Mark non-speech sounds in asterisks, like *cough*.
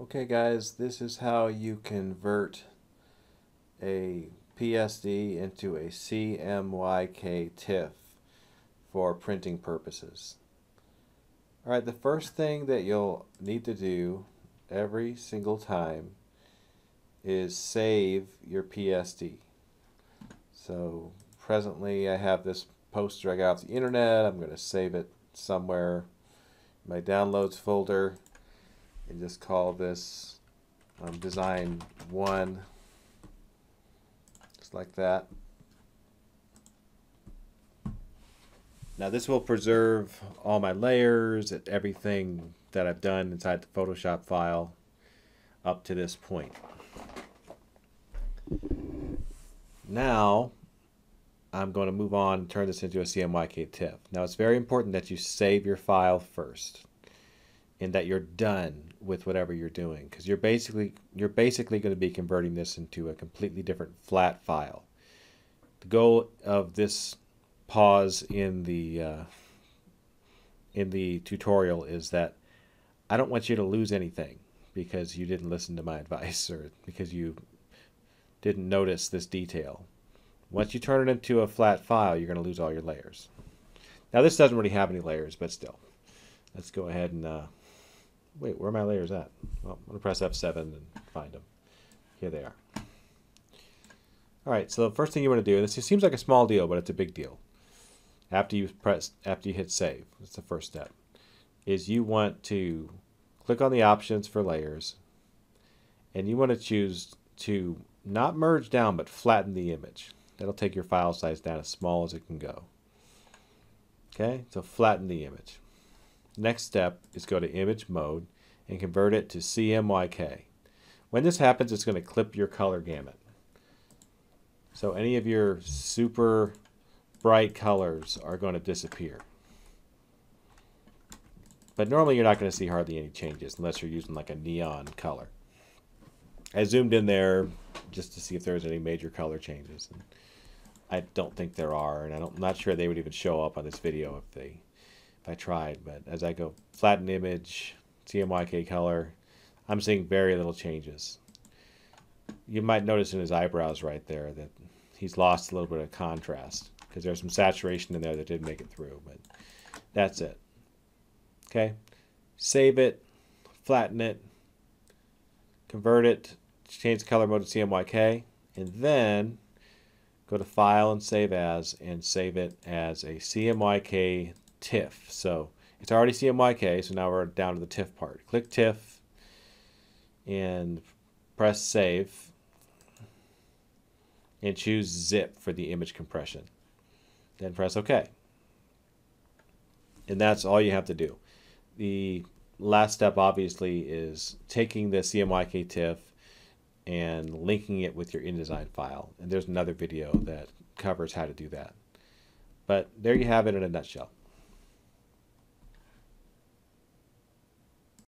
Okay guys, this is how you convert a PSD into a CMYK TIFF for printing purposes. Alright, the first thing that you'll need to do every single time is save your PSD. So presently I have this poster I got off the internet. I'm going to save it somewhere in my downloads folder and just call this um, design one just like that. Now this will preserve all my layers and everything that I've done inside the Photoshop file up to this point. Now I'm going to move on and turn this into a CMYK TIFF. Now it's very important that you save your file first and that you're done with whatever you're doing because you're basically you're basically going to be converting this into a completely different flat file. The goal of this pause in the uh, in the tutorial is that I don't want you to lose anything because you didn't listen to my *laughs* advice or because you didn't notice this detail. Once you turn it into a flat file, you're going to lose all your layers. Now this doesn't really have any layers, but still. Let's go ahead and uh, Wait, where are my layers at? Well, I'm going to press F7 and find them. Here they are. All right, so the first thing you want to do, and this seems like a small deal, but it's a big deal. After you press, after you hit save, that's the first step, is you want to click on the options for layers, and you want to choose to not merge down, but flatten the image. That'll take your file size down as small as it can go. Okay, so flatten the image. Next step is go to image mode and convert it to CMYK. When this happens, it's going to clip your color gamut. So any of your super bright colors are going to disappear. But normally you're not going to see hardly any changes unless you're using like a neon color. I zoomed in there just to see if there was any major color changes. And I don't think there are, and I am not sure they would even show up on this video if they if I tried, but as I go flatten image, CMYK color, I'm seeing very little changes. You might notice in his eyebrows right there that he's lost a little bit of contrast because there's some saturation in there that didn't make it through, but that's it. Okay, save it, flatten it, convert it, change the color mode to CMYK, and then go to File and Save As, and save it as a CMYK TIFF. So it's already CMYK, so now we're down to the TIFF part. Click TIFF and press Save and choose Zip for the image compression. Then press OK. And that's all you have to do. The last step obviously is taking the CMYK TIFF and linking it with your InDesign file. And there's another video that covers how to do that. But there you have it in a nutshell.